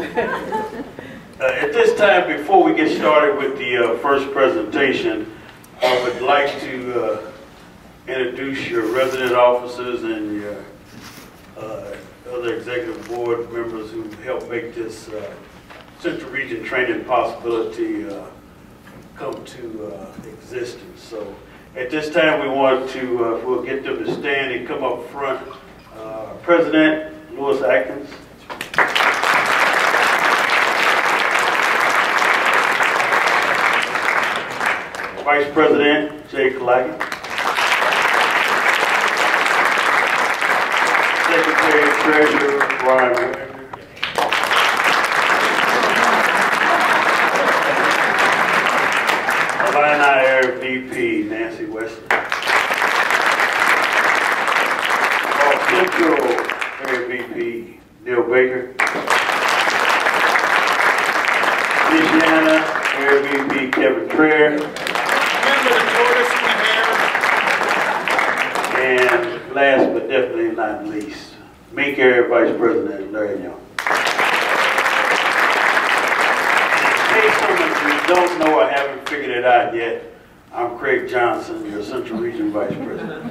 Uh, At this time, before we get started with the uh, first presentation, I would like to uh, introduce your resident officers and your uh, other executive board members who helped make this uh, Central Region training possibility uh, come to existence. So at this time, we want to, we'll get them to stand and come up front. President Louis Atkins. Vice President Jay Killackey. Secretary Treasurer Brian Wagner. Illini Air VP Nancy Weston. North Central Air VP Neil Baker. Louisiana Air VP Kevin Traer. Remember the tortoise in the hare? And last but definitely not least, Mink Air Vice President Larry Young. In case some of you don't know or haven't figured it out yet, I'm Craig Johnson, your Central Region Vice President.